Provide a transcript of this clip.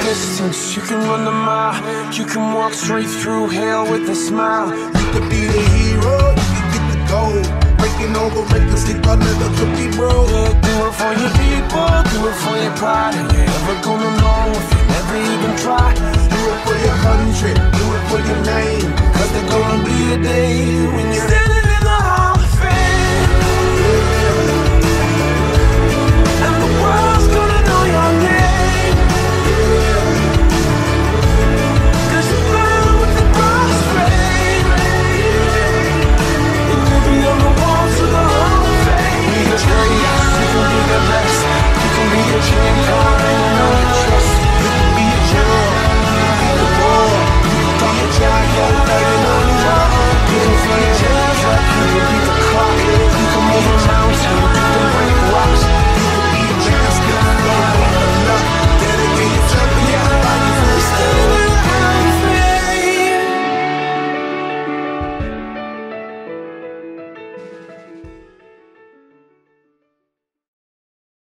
Distance. you can run the mile. You can walk straight through hell with a smile. You could be the hero, you can get the gold. Breaking over records, they thought never could be broke Yeah, do it for your people, do it for your pride. And you're never gonna know if you never even try. Do it for your country, do it for your name. Cause there's gonna be a day